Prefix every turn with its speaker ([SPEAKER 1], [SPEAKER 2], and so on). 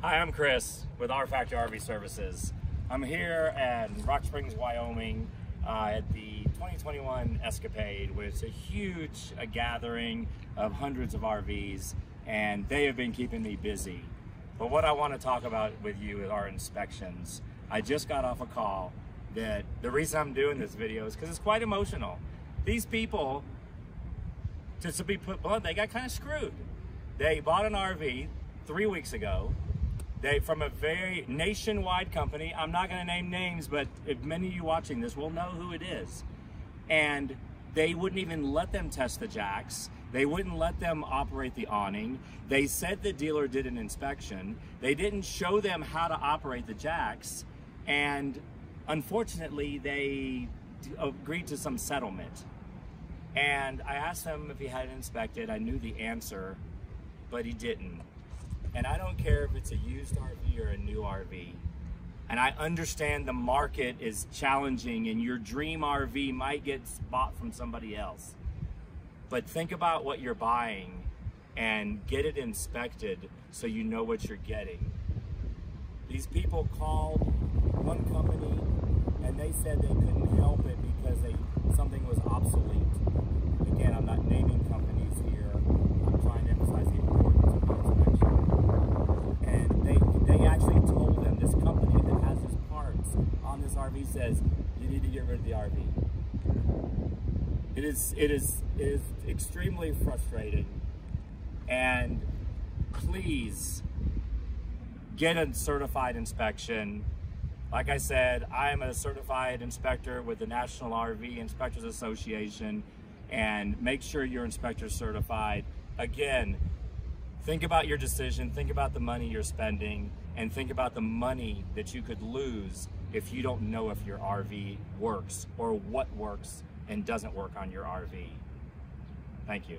[SPEAKER 1] Hi, I'm Chris with R Factor RV Services. I'm here at Rock Springs, Wyoming uh, at the 2021 Escapade, which is a huge a gathering of hundreds of RVs, and they have been keeping me busy. But what I want to talk about with you is our inspections. I just got off a call that the reason I'm doing this video is because it's quite emotional. These people, just to be put blunt, they got kind of screwed. They bought an RV three weeks ago they from a very nationwide company. I'm not going to name names, but if many of you watching this will know who it is. And they wouldn't even let them test the jacks. They wouldn't let them operate the awning. They said the dealer did an inspection. They didn't show them how to operate the jacks. And unfortunately, they agreed to some settlement. And I asked him if he had inspected. I knew the answer, but he didn't. And I don't care if it's a used RV or a new RV. And I understand the market is challenging and your dream RV might get bought from somebody else. But think about what you're buying and get it inspected so you know what you're getting. These people called one company and they said they couldn't help it because they something was obsolete. Again, I'm not naming companies here. I'm trying to emphasize the importance of the inspection. And they they actually told them this company that has this parts on this RV says you need to get rid of the RV. It is it is it is extremely frustrating. And please get a certified inspection. Like I said, I am a certified inspector with the National RV Inspectors Association and make sure your inspector is certified. Again, think about your decision, think about the money you're spending, and think about the money that you could lose if you don't know if your RV works or what works and doesn't work on your RV. Thank you.